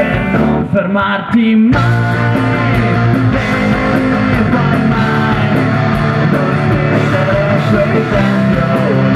per non fermarti mai. Non stai ridere, resto di tempo